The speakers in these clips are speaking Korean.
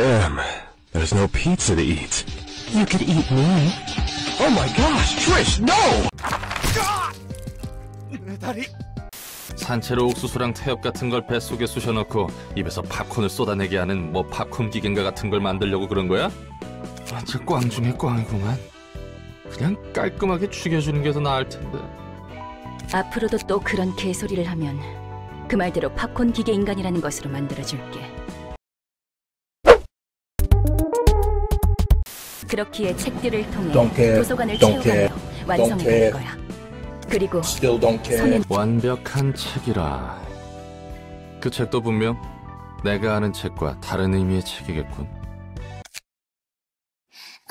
Damn, there's no pizza to eat. You could eat me. Oh my gosh, Trish, no! 산채로 옥수수랑 태엽 같은 걸 뱃속에 쑤셔넣고 입에서 팝콘을 쏟아내게 하는 뭐 팝콘 기계인가 같은 걸 만들려고 그런 거야? 완전 꽝 중에 꽝이구만. 그냥 깔끔하게 죽여주는 게 더 나을 텐데. 앞으로도 또 그런 개소리를 하면 그 말대로 팝콘 기계 인간이라는 것으로 만들어줄게. 그렇기에 책들을 통해 Don't care. 도서관을 Don't care. care. 갈 거야. 그리고 Still don't care. 손에 완벽한 책이라. 그 책도 분명 내가 아는 책과 다른 의미의 책이겠군.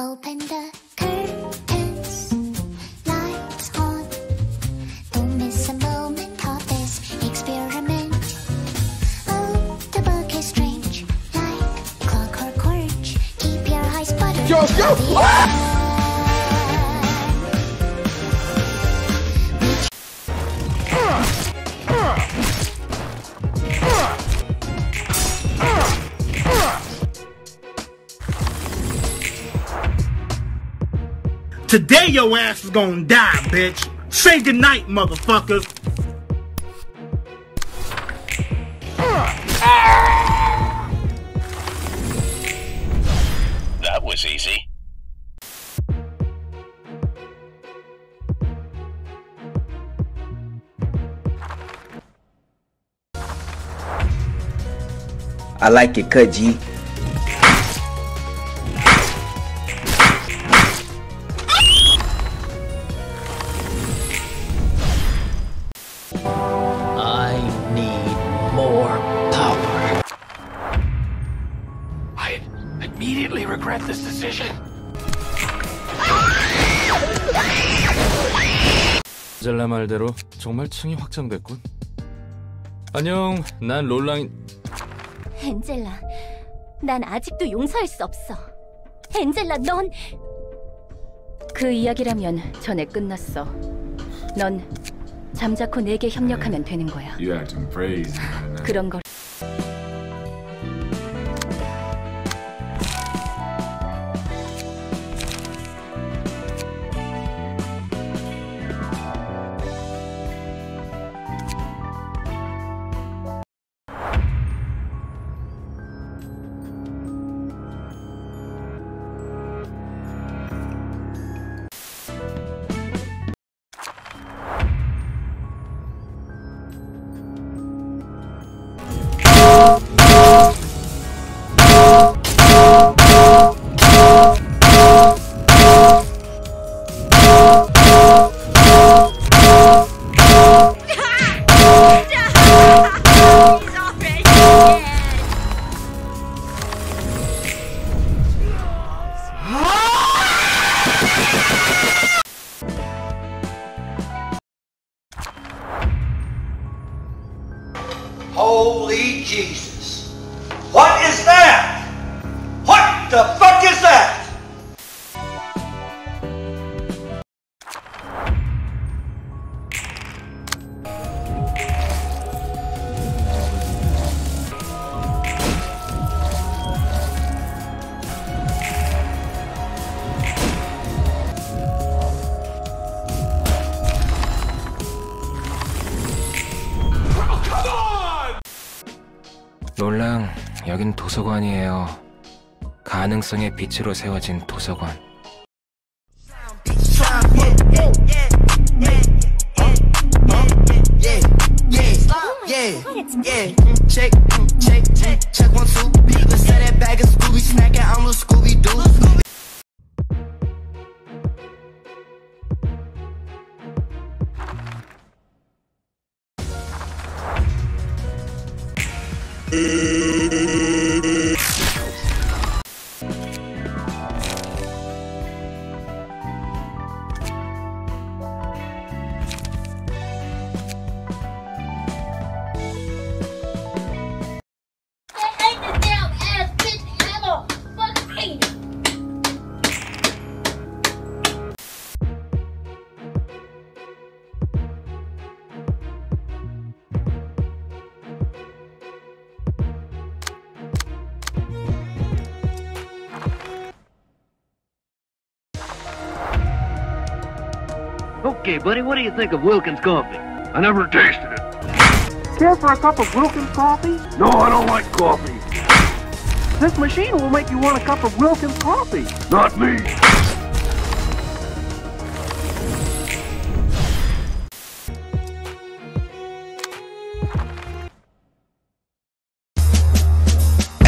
Open the buttered. Yo, yo, Today your ass is gonna die, bitch. Say goodnight, motherfucker. That was easy. I like it cut regret this decision. 젤라 말대로 정말 층이 확장됐군. 안녕, 난 롤라인. 엔젤라, 난 아직도 용서할 수 없어. 엔젤라, 넌 그 이야기라면 전에 끝났어. 넌 잠자코 내게 협력하면 되는 거야. You acting crazy right now. 그런 걸 Holy Jesus. 롤랑, 여긴 도서관이에요. 가능성의 빛으로 세워진 도서관. E... Okay, buddy, what do you think of Wilkins coffee? I never tasted it. Care for a cup of Wilkins coffee? No, I don't like coffee. This machine will make you want a cup of Wilkins coffee. Not me.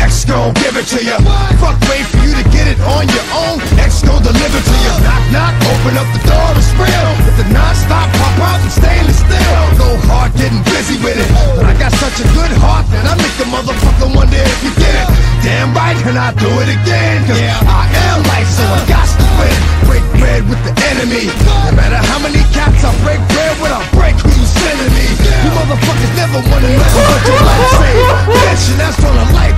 X gon' give it to you. Fuck, wait for you to get it on your own. X gon' deliver to you. Knock, knock, open up the door, it's real. Stainless steel. Go hard, getting busy with it. But I got such a good heart that I make the motherfucker wonder if you get it. Damn right, and I do it again. Cause yeah. I am life, so I got to win. Break bread with the enemy. No matter how many cats I break bread with, I break who you sending me. You motherfuckers never wanna know what your life say. Bitch, and that's on a life